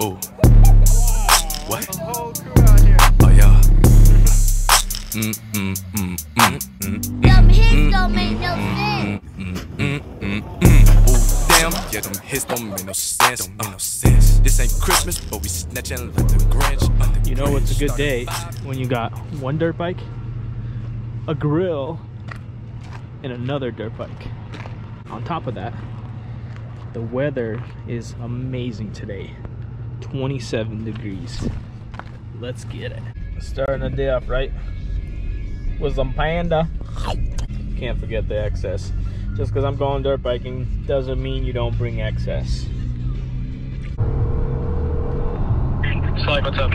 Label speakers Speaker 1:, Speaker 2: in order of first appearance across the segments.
Speaker 1: Oh. What? Oh yeah. Mm mm mm mm mm
Speaker 2: Them hits don't make no sense.
Speaker 1: mm mm mm. Oh damn, yeah, them hits don't make no sense. Don't make no sense. This ain't Christmas, but we snatching like the Grinch.
Speaker 3: You know what's a good day when you got one dirt bike, a grill, and another dirt bike. On top of that, the weather is amazing today. 27 degrees. Let's get it. Starting the day off right with some panda. Can't forget the excess. Just because I'm going dirt biking doesn't mean you don't bring excess.
Speaker 4: Slide, what's up?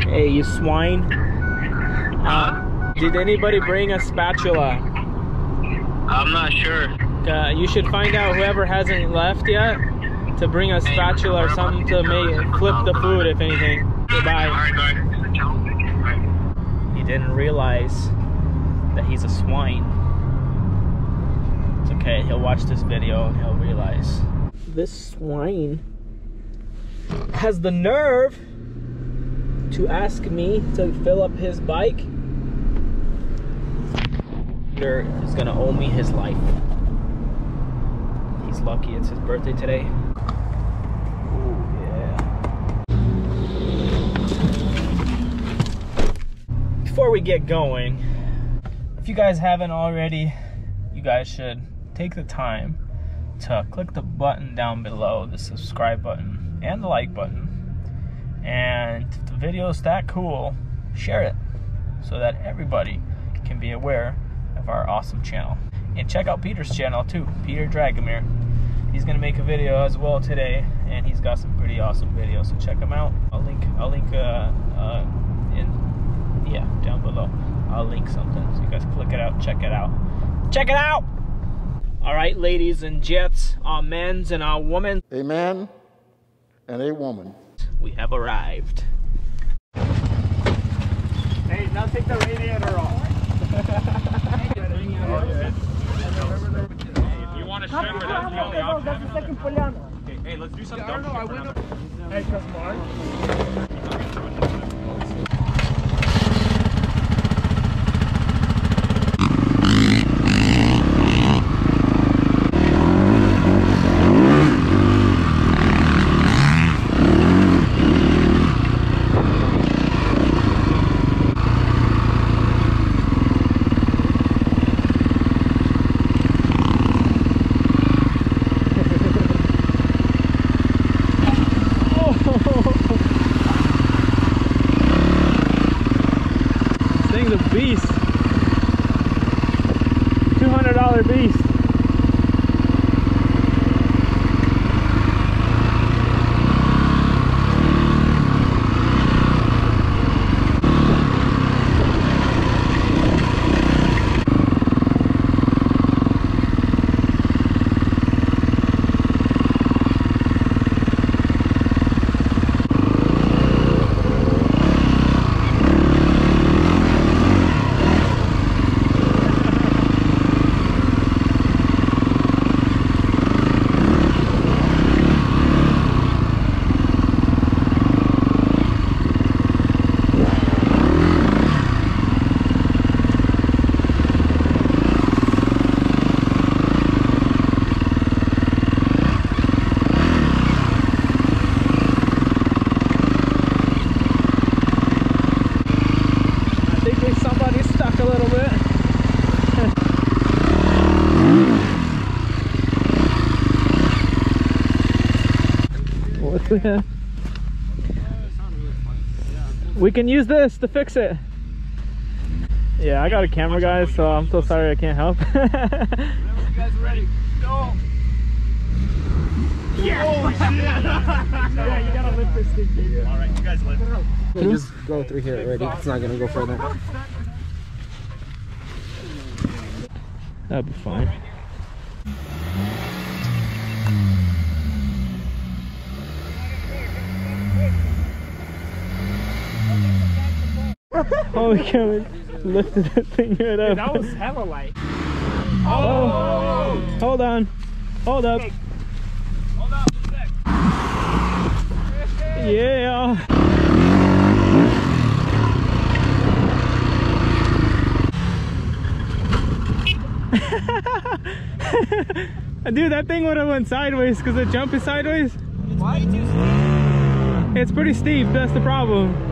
Speaker 3: Hey, you swine. Uh, did anybody bring a spatula?
Speaker 4: I'm not sure.
Speaker 3: Uh, you should find out whoever hasn't left yet to bring a spatula or something to make flip the food, if anything. Goodbye. He didn't realize that he's a swine. It's okay, he'll watch this video and he'll realize. This swine has the nerve to ask me to fill up his bike. Is gonna owe me his life. He's lucky it's his birthday today. Before we get going, if you guys haven't already, you guys should take the time to click the button down below, the subscribe button and the like button. And if the video is that cool, share it so that everybody can be aware of our awesome channel. And check out Peter's channel too, Peter Dragomir. He's gonna make a video as well today, and he's got some pretty awesome videos. So check him out. I'll link. I'll link uh, uh, yeah down below. I'll link something so you guys click it out. Check it out. Check it out. All right, ladies and jets, our men's and our women,
Speaker 5: a man and a woman.
Speaker 3: we have arrived.
Speaker 6: Hey, now take the radiator off.
Speaker 4: You want to share with us the only option?
Speaker 6: That's the second polyana.
Speaker 4: Hey, let's do some dumb shit.
Speaker 6: Hey, come on.
Speaker 3: This thing's a beast. $200 beast. I think we somebody stuck a little bit. What's that? We can use this to fix it. Yeah, I got a camera, guys, so I'm so sorry I can't help.
Speaker 6: You guys ready? Yeah! Oh, shit! yeah, you gotta lift this thing, dude. Alright, you guys lift it.
Speaker 7: just go through here already. It's not gonna go further.
Speaker 3: That'd be fine. Oh, we cow, lifted that thing right up.
Speaker 6: Dude, that was hella light.
Speaker 3: Oh! oh. Hold on. Hold up. Okay.
Speaker 6: Hold up yeah.
Speaker 3: Dude, that thing would have went sideways because the jump is sideways. It's, it's pretty steep, that's the problem.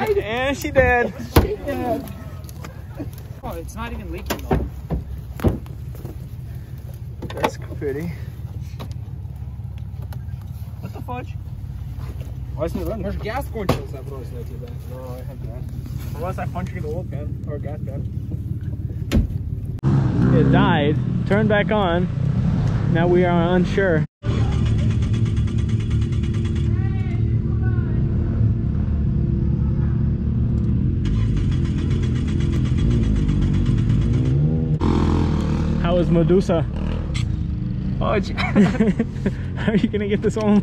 Speaker 3: right. And she dead.
Speaker 6: Oh, it's not even leaking though.
Speaker 3: That's pretty.
Speaker 6: What the fudge?
Speaker 7: There's gas going to that bro. It's not too bad. No, I have gas.
Speaker 6: Unless I punched the oil pan or gas pan.
Speaker 3: It died, turned back on. Now we are unsure. How is Medusa?
Speaker 6: Oh, it's,
Speaker 3: How are you gonna get this home?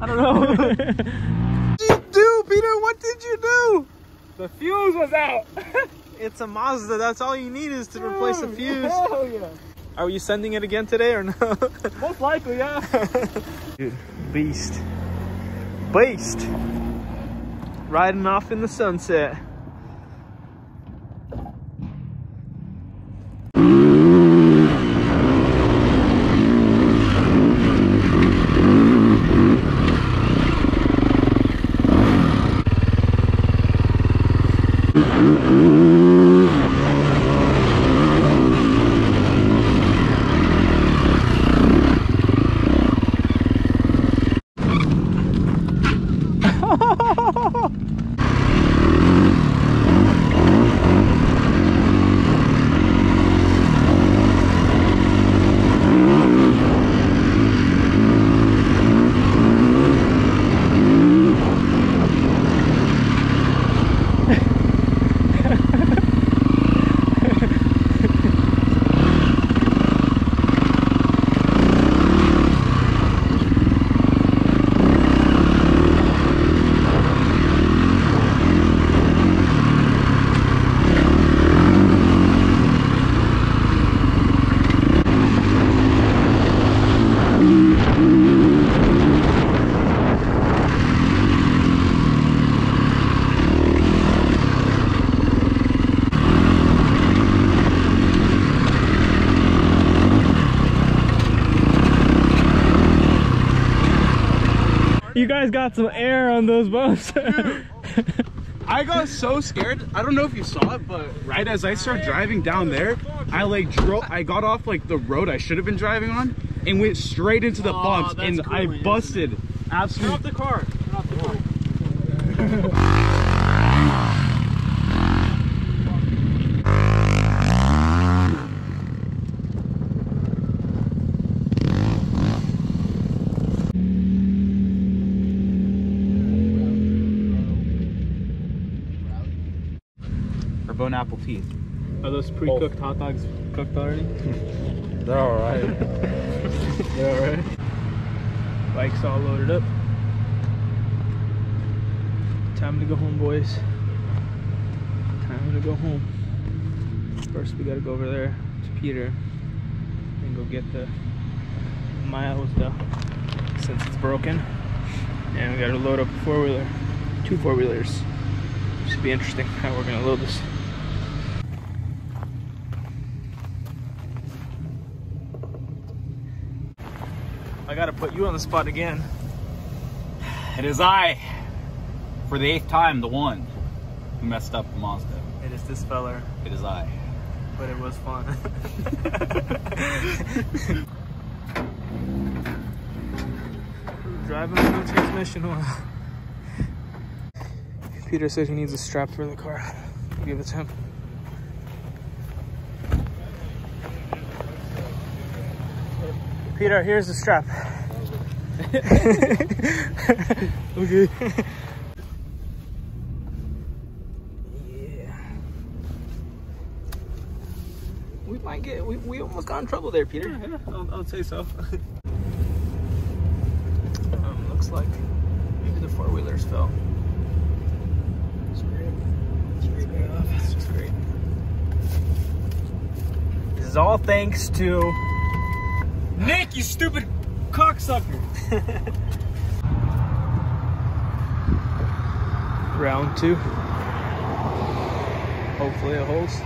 Speaker 6: I don't know.
Speaker 3: What did you do, Peter? What did you do?
Speaker 6: the fuse was out.
Speaker 3: It's a Mazda. That's all you need is to replace the fuse.
Speaker 6: Hell yeah.
Speaker 3: Are you sending it again today or no?
Speaker 6: Most likely, yeah.
Speaker 3: Dude, beast. Beast. Riding off in the sunset. You guys got some air on those bumps.
Speaker 8: I got so scared. I don't know if you saw it, but right as I started driving down there, I like drove. I got off like the road I should have been driving on and went straight into the bumps,
Speaker 6: that's
Speaker 8: and
Speaker 6: cool,
Speaker 8: I
Speaker 6: man.
Speaker 8: busted.
Speaker 6: Turn
Speaker 8: Absolutely.
Speaker 6: off the car. Turn off the car.
Speaker 8: Bone apple tea.
Speaker 3: Are those pre-cooked hot dogs cooked already?
Speaker 7: They're all right. They're all right.
Speaker 3: Bike's all loaded up. Time to go home, boys. Time to go home. First, we gotta go over there to Peter and go get the Mazda since it's broken. And we gotta load up a four wheeler, two four wheelers. Should be interesting how we're gonna load this. Put you on the spot again.
Speaker 9: It is I, for the eighth time, the one who messed up the Mazda.
Speaker 3: It is this feller,
Speaker 9: It is I.
Speaker 3: but it was fun. Driving the transmission oil. Peter said he needs a strap for the car. Give it to him. Peter, here's the strap.
Speaker 7: Okay.
Speaker 3: Yeah. We might get, we, we almost got in trouble there, Peter.
Speaker 7: Yeah, I'll, I'll say so.
Speaker 3: Um, looks like maybe the four wheelers fell. It's great. Great paid off. Great. This is all thanks to
Speaker 7: Nick, you stupid cocksucker.
Speaker 3: round two. Hopefully it holds.